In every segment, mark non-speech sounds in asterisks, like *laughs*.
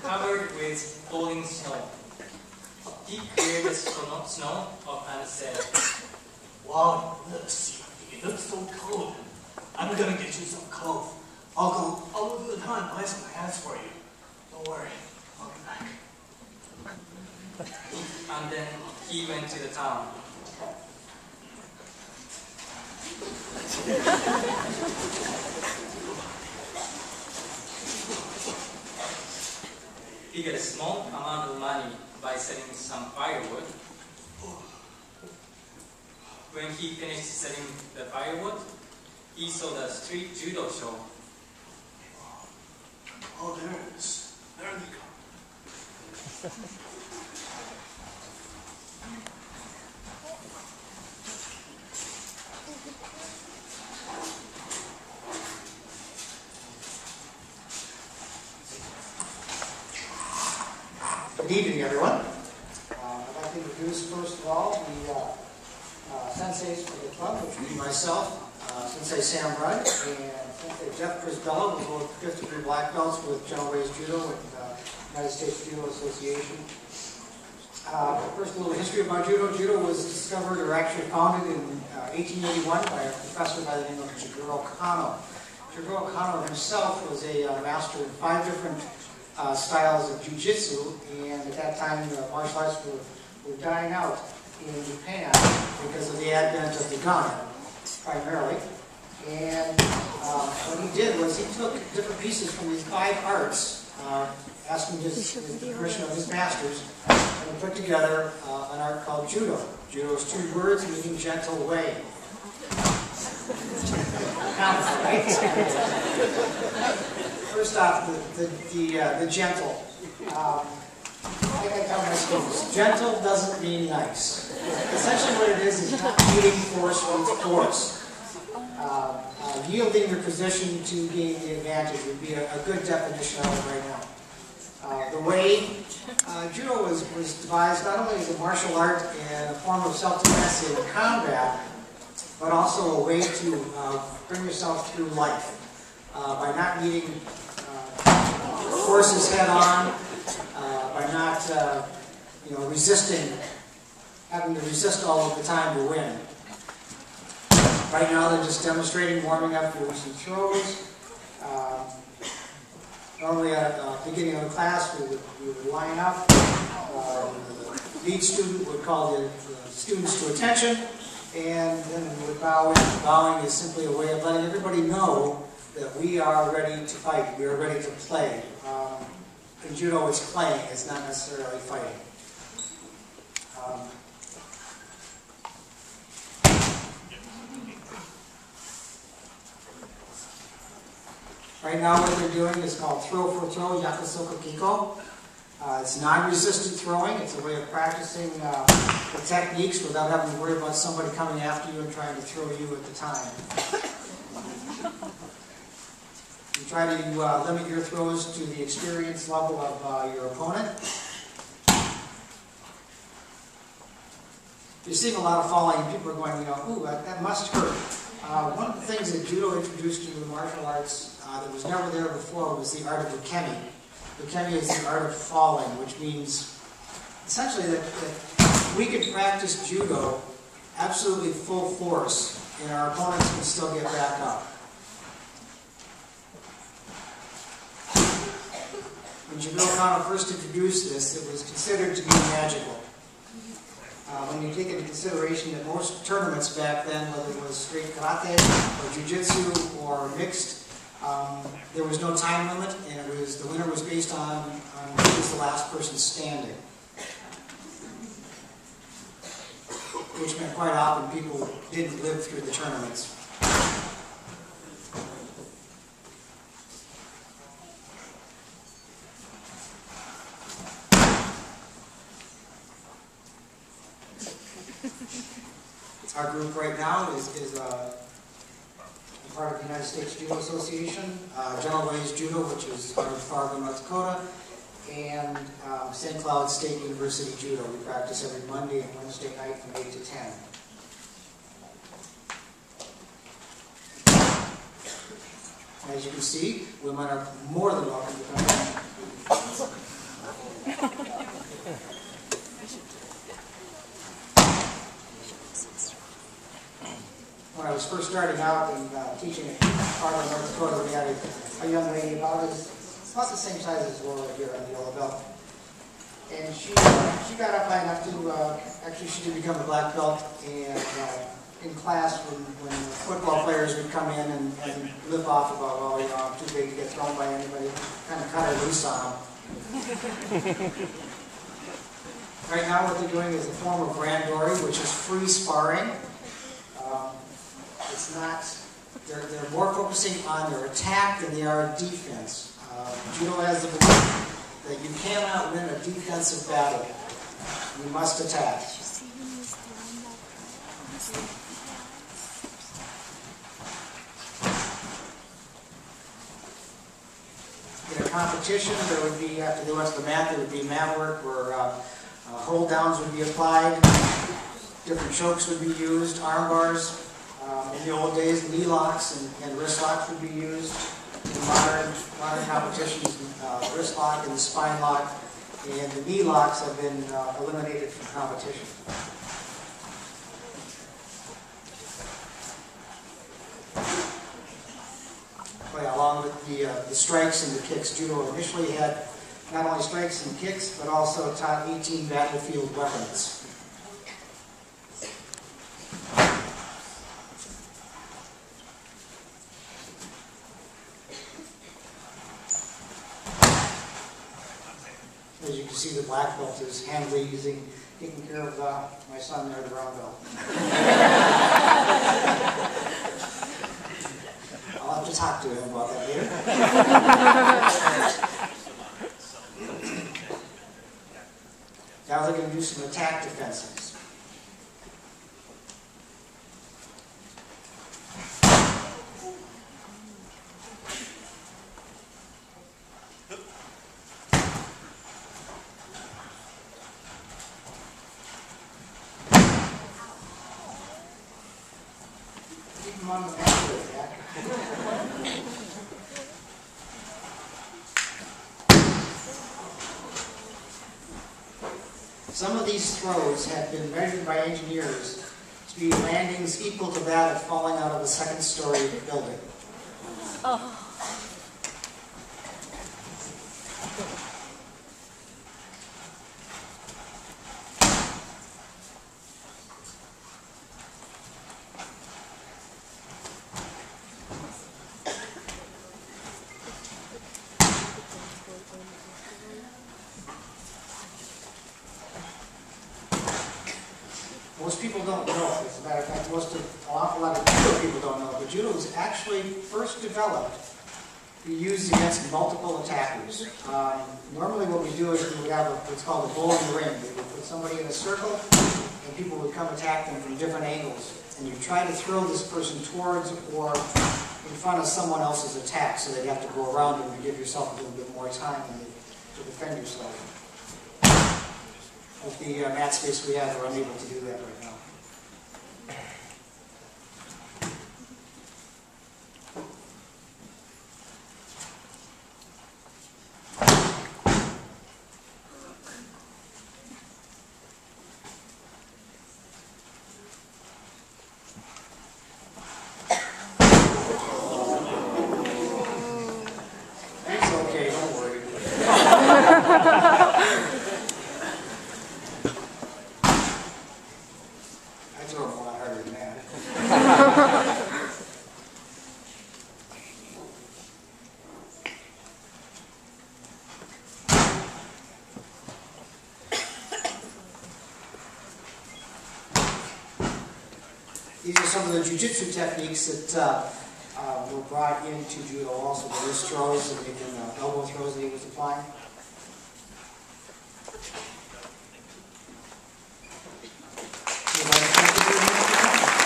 Covered with falling snow. He cleared the snow, snow and said, Wow, Lucy, you look so cold. I'm gonna get you some clothes. I'll go all over the town and buy some hats for you. Don't worry, I'll be back. and then he went to the town. He got a small amount of money by selling some firewood. When he finished selling the firewood, he saw the street judo show. Oh, there it is. There they come. *laughs* Good evening, everyone. Uh, I'd like to introduce, first of all, the uh, uh, senseis for the club, which would be myself, uh, Sensei Sam Rudd, and Sensei Jeff Prisbella, who both fifth degree black belts with Gentle Ways Judo and uh, United States Judo Association. Uh, first, a little history about judo. Judo was discovered or actually founded in uh, 1881 by a professor by the name of Jigoro Kano. Jigoro Kano himself was a master in five different uh, styles of jujitsu, and at that time, uh, martial arts were, were dying out in Japan because of the advent of the gun, primarily. And uh, what he did was he took different pieces from these five arts, uh, asking his, the permission of his masters, and put together uh, an art called judo. Judo is two words meaning gentle way. *laughs* Counts, right? *laughs* First off, the, the, the, uh, the gentle. Um, like I tell my students, gentle doesn't mean nice. Essentially what it is is not meeting force with force. Uh, uh, yielding your position to gain the advantage would be a, a good definition of it right now. Uh, the way uh, judo was, was devised not only as a martial art and a form of self-defense in combat, but also a way to uh, bring yourself through life uh, by not meeting uh, forces head on, uh, by not uh, you know resisting, having to resist all of the time to win. Right now, they're just demonstrating warming up for some throws. Um, normally, at the beginning of the class, we would, we would line up. Uh, the lead student would call the, the students to attention, and then we would bow in. Bowing is simply a way of letting everybody know that we are ready to fight. We are ready to play. Um, in judo, it's playing. It's not necessarily fighting. Um, Right now, what they're doing is called throw for throw, yakusoku geiko. Uh, it's non-resistant throwing. It's a way of practicing uh, the techniques without having to worry about somebody coming after you and trying to throw you at the time. Try to uh, limit your throws to the experience level of uh, your opponent. You're seeing a lot of falling, people are going, you know, ooh, that, that must hurt. Uh, one of the things that judo introduced into the martial arts uh, that was never there before was the art of ukemi. Ukemi is the art of falling, which means essentially that, that we could practice judo absolutely full force, and our opponents can still get back up. When Jigoro Kano first introduced this, it was considered to be magical. Uh, when you take into consideration that most tournaments back then, whether it was straight karate or jujitsu or mixed, um, there was no time limit, and it was the winner was based on, on who was the last person standing. Which meant quite often people didn't live through the tournaments. Our group right now is, is uh, part of the United States Judo Association, uh, Gentle Ways Judo, which is part of Fargo, North Dakota, and uh, St. Cloud State University Judo. We practice every Monday and Wednesday night from 8 to 10. As you can see, women are more than welcome to come. *laughs* When I was first starting out and uh, teaching at Harwood, North Dakota, we had a, a young lady about as, about the same size as Laura here on the yellow belt. And she, uh, she got up high enough to, uh, actually she did become a black belt and, uh, in class when, when football players would come in and, and lip off about, well, you know, I'm too big to get thrown by anybody, kind of cut her loose on them. *laughs* Right now, what they're doing is a form of randori, which is free sparring. It's not, they're, they're more focusing on their attack than they are defense. Uh, Judo has the belief that you cannot win a defensive battle. You must attack. In a competition, there would be, after they went to the mat, there would be mat work where uh, uh, hold downs would be applied, different chokes would be used, arm bars. In the old days, knee locks and- and wrist locks would be used. In modern, modern competitions, uh, wrist lock and the spine lock and the knee locks have been uh, eliminated from competition. Yeah, along with the, uh, the strikes and the kicks, judo initially had not only strikes and kicks, but also taught 18 battlefield weapons. As you can see, the black belt is handily using, taking care of uh, my son there, the brown belt. *laughs* I'll have to talk to him about that later. *laughs* Now they're going to do some attack defenses. Keep them on the mat with that. Some of these throws have been measured by engineers to be landings equal to that of falling out of a second story building. Most people don't know, as a matter of fact, most of, an awful lot of judo people don't know, but judo was actually first developed to use against multiple attackers. Um, normally what we do is we would have a, what's called a bowling ring. We would put somebody in a circle, and people would come attack them from different angles. And you try to throw this person towards or in front of someone else's attack, so they'd have to go around them to give yourself a little bit more time to defend yourself. With the uh, mat space we have, we're unable to do that right now. It's okay, don't worry. I throw them a lot harder than that. These are some of the jujitsu techniques that uh, uh, were brought into judo also, the wrist throws and even uh, elbow throws that he was applying. Would like to thank you very much for coming.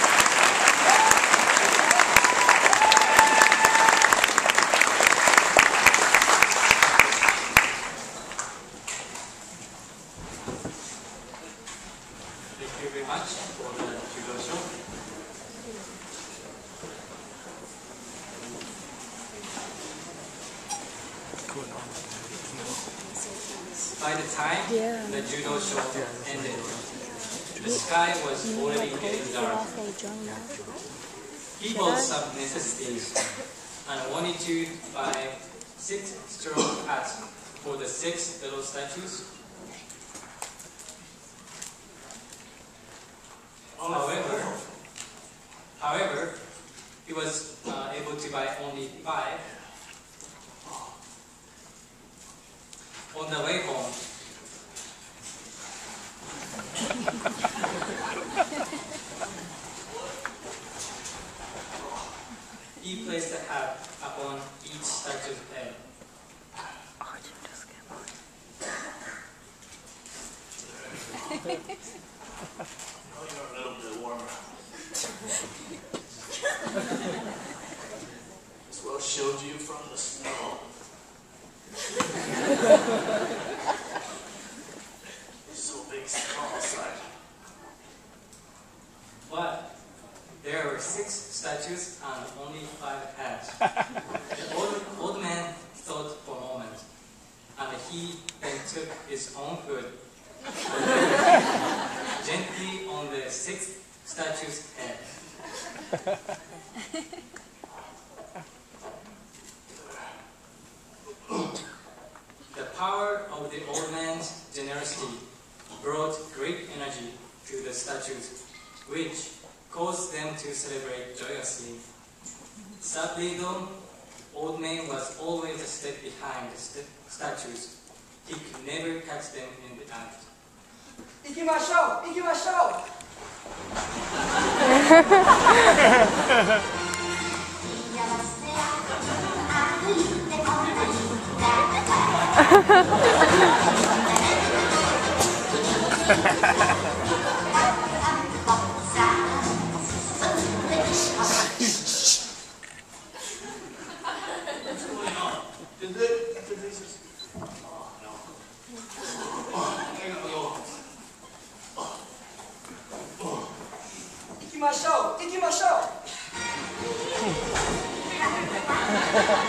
Thank you very much for the judo show. By the time the judo show ended, the sky was already getting dark. He bought some necessities and wanted to buy six straw hats for the six little statues. However, however, he was uh, able to buy only five. On the way home, he placed a hat upon each statue's head. Oh, you're a little bit warmer. This well showed you from the snow. *laughs* It's so big snow outside. But there were six statues and only five heads. *laughs* the old, old man thought for a moment, and he then took his own foot *laughs* gently on the sixth statue's head. *laughs* the power of the old man's generosity brought great energy to the statues, which caused them to celebrate joyously. Sadly, though, old man was always a step behind the st- statues. He could never catch them in the act. 行きましょう行きましょう What's What *laughs*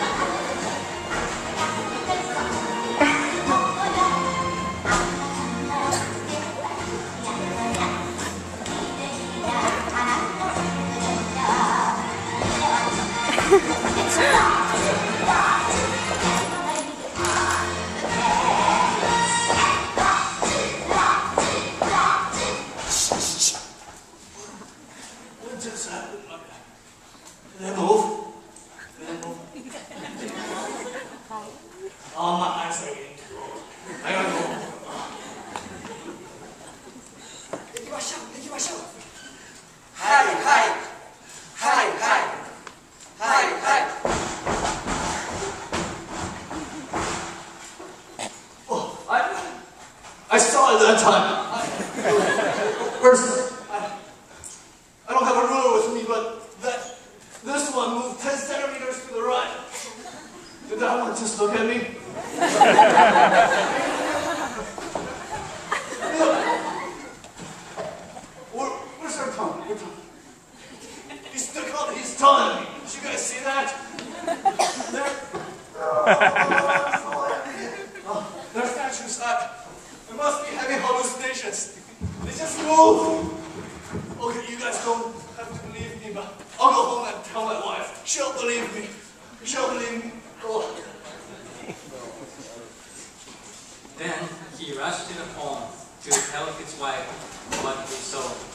saw it that time. I, first, I, I don't have a ruler with me, but that this one moved 10 centimeters to the right. Did that one just look at me? Where, where's our tongue? Your tongue. He stuck out his tongue at me. Did you guys see that? There. Oh, their statues are. I must be having hallucinations. They just move. Okay, you guys don't have to believe me, but I'll go home and tell my wife. She'll believe me. She'll believe me. Oh. Then he rushed to the home to tell his wife what he saw.